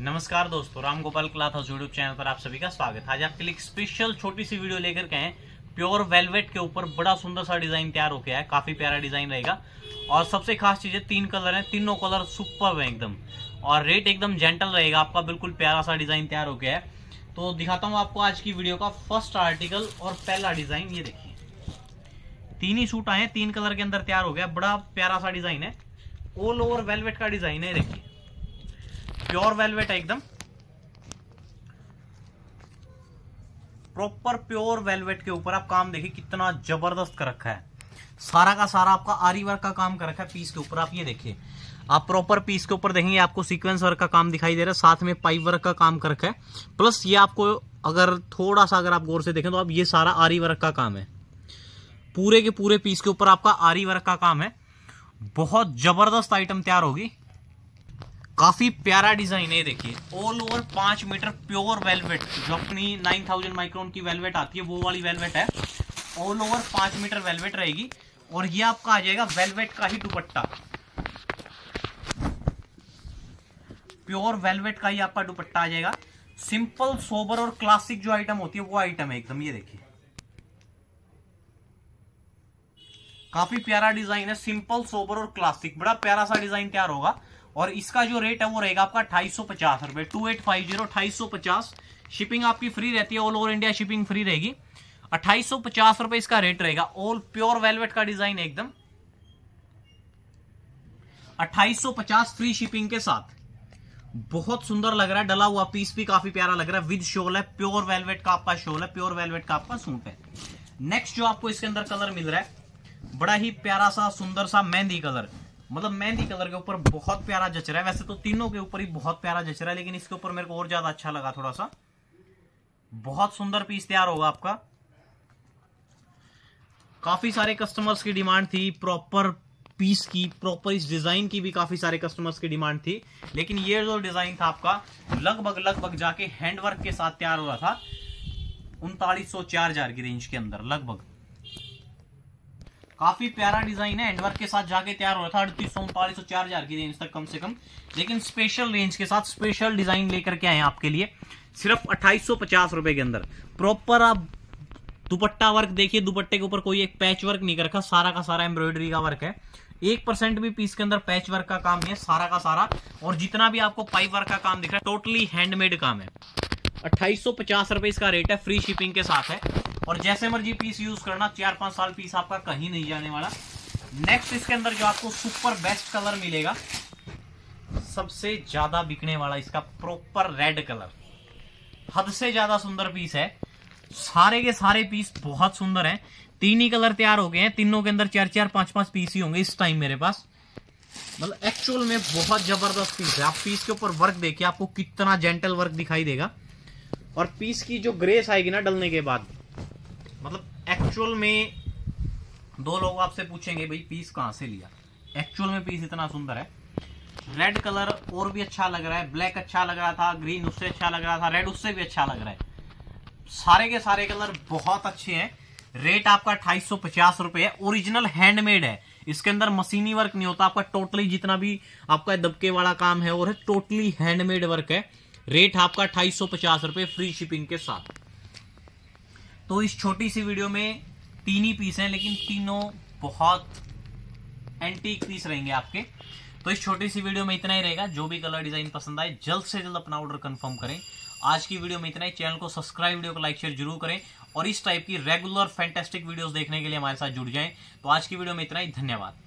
नमस्कार दोस्तों, Ram Gopal cloth house YouTube channel पर आप सभी का स्वागत है। आज आपके लिए स्पेशल छोटी सी वीडियो लेकर के हैं। प्योर वेलवेट के ऊपर बड़ा सुंदर सा डिज़ाइन तैयार हो गया है। काफ़ी प्यारा डिज़ाइन रहेगा। और सबसे खास चीज़ है, तीन कलर है, तीनों कलर सुपर है एकदम। और रेट एकदम जेंटल रहेगा, आपका बिल्कुल प्यारा सा डिज़ाइन तैयार हो गया है। तो दिखाता हूँ आपको आज की वीडियो का फ़र्स्ट आर्टिकल और पहला डिज़ाइन ये देखिए। तीन ही सूट आए तीन कलर के अंदर तैयार हो गया, बड़ा प्यारा सा डिज़ाइन है। ऑल ओवर वेलवेट का डिज़ाइन है, देखिए। प्योर वेलवेट है एकदम। प्रॉपर प्योर वेलवेट के ऊपर आप काम देखिए कितना ज़बरदस्त कर रखा है। सारा का सारा आपका आरी वर्क का काम कर रखा है पीस के ऊपर, आप ये देखिए। आप प्रॉपर पीस के ऊपर देखेंगे, आपको सीक्वेंस वर्क का काम दिखाई दे रहा है, साथ में पाइप वर्क का काम कर रखा है। प्लस ये आपको अगर थोड़ा सा अगर आप गौर से देखें तो आप ये सारा आरी वर्क का काम है। पूरे के पूरे पीस के ऊपर आपका आरी वर्क का काम है। बहुत ज़बरदस्त आइटम तैयार होगी। काफ़ी प्यारा डिज़ाइन है देखिए। ऑल ओवर पाँच मीटर प्योर वेलवेट जो अपनी 9000 माइक्रोन की वेलवेट आती है, वो वाली वेलवेट है। ऑल ओवर पाँच मीटर वेलवेट रहेगी, और ये आपका आ जाएगा वेलवेट का ही दुपट्टा। प्योर वेलवेट का ही आपका दुपट्टा आ जाएगा। सिंपल सोबर और क्लासिक जो आइटम होती है, वो आइटम है एकदम, ये देखिए। काफ़ी प्यारा डिज़ाइन है सिंपल सोबर और क्लासिक बड़ा प्यारा सा डिज़ाइन तैयार होगा। और इसका जो रेट है वो रहेगा आपका अठाईस सौ पचास रुपए। टू एट फाइव ज़ीरो अठाईस सौ पचास। शिपिंग आपकी फ्री रहती है all over India shipping free रहेगी। अट्ठाईस सौ पचास रुपए इसका रेट रहेगा। ऑल प्योर वेलवेट का डिज़ाइन एकदम। अट्ठाईस सौ पचास फ्री शिपिंग के साथ। बहुत सुंदर लग रहा है, डला हुआ पीस भी काफ़ी प्यारा लग रहा है। विद शोल है प्योर वेलवेट का आपका शोल है प्योर वेलवेट का आपका सूट है। नेक्स्ट जो आपको इसके अंदर कलर मिल रहा है, बड़ा ही प्यारा सा, सुंदर सा, मेहंदी कलर मतलब मेहंदी कलर के ऊपर बहुत प्यारा जच रहा है। वैसे तो तीनों के ऊपर ही बहुत प्यारा जच रहा है, लेकिन इसके ऊपर मेरे को और ज़्यादा अच्छा लगा थोड़ा सा। बहुत सुंदर पीस तैयार होगा आपका। काफ़ी सारे कस्टमर्स की डिमांड थी प्रॉपर पीस की प्रॉपर इस डिज़ाइन की भी काफ़ी सारे कस्टमर्स की डिमांड थी। लेकिन ये जो डिज़ाइन था आपका। लगभग लगभग जाके हैंडवर्क के साथ तैयार हो रहा था। उनतालीस सौ चार हज़ार की रेंज के अंदर, लगभग। काफ़ी प्यारा डिज़ाइन है, एंडवर्क के साथ जाके तैयार हो रहा था, अड़तीस सौ उनतालीस सौ चार हज़ार की रेंज तक कम से कम। लेकिन स्पेशल रेंज के साथ स्पेशल डिज़ाइन लेकर के आए आपके लिए, सिर्फ़ अट्ठाईस सौ पचास रुपए के अंदर। प्रॉपर आप दुपट्टा वर्क देखिए, दुपट्टे के ऊपर कोई एक पैच वर्क नहीं कर रखा सारा का सारा एम्ब्रॉयडरी का वर्क है। एक परसेंट भी पीस के अंदर पैच वर्क का काम है, सारा का सारा। और जितना भी आपको पाइप वर्क का काम दिख रहा है टोटली हैंडमेड काम है। अट्ठाईस सौ पचास रुपए इसका रेट है फ्री शिपिंग के साथ है। और जैसे मर्ज़ी पीस यूज़ करना, चार पाँच साल पीस आपका कहीं नहीं जाने वाला। नेक्स्ट इसके अंदर जो आपको सुपर बेस्ट कलर मिलेगा, सबसे ज़्यादा बिकने वाला इसका प्रॉपर रेड कलर हद से ज़्यादा सुंदर पीस है। सारे के सारे पीस बहुत सुंदर हैं। तीन ही कलर तैयार हो गए हैं। तीनों के अंदर चार चार, पाँच पाँच पीस ही होंगे इस टाइम मेरे पास। मतलब एक्चुअल में बहुत ज़बरदस्त पीस है। आप पीस के ऊपर वर्क देखिए, आपको कितना जेंटल वर्क दिखाई देगा। और पीस की जो ग्रेस आएगी ना डलने के बाद मतलब एक्चुअल में दो लोग आपसे पूछेंगे, भाई पीस कहाँ से लिया? एक्चुअल में पीस इतना सुंदर है। रेड कलर और भी अच्छा लग रहा है। ब्लैक अच्छा लग रहा था ग्रीन उससे अच्छा लग रहा था रेड उससे भी अच्छा लग रहा है। सारे के सारे कलर बहुत अच्छे हैं। रेट आपका अठाईस सौ पचास रुपए है। ओरिजिनल हैंडमेड है। इसके अंदर मशीनी वर्क नहीं होता। आपका टोटली जितना भी आपका दबके वाला काम है और है टोटली हैंडमेड वर्क है। रेट आपका अठाईस सौ पचास रुपए फ्री शिपिंग के साथ। तो इस छोटी सी वीडियो में तीन ही पीस हैं, लेकिन तीनों बहुत एंटीक पीस रहेंगे आपके। तो इस छोटी सी वीडियो में इतना ही रहेगा। जो भी कलर डिज़ाइन पसंद आए, जल्द से जल्द अपना ऑर्डर कंफर्म करें। आज की वीडियो में इतना ही। चैनल को सब्सक्राइब वीडियो को लाइक शेयर ज़रूर करें और इस टाइप की रेगुलर फैंटेस्टिक वीडियोस देखने के लिए हमारे साथ जुड़ जाएँ। तो आज की वीडियो में इतना ही। धन्यवाद।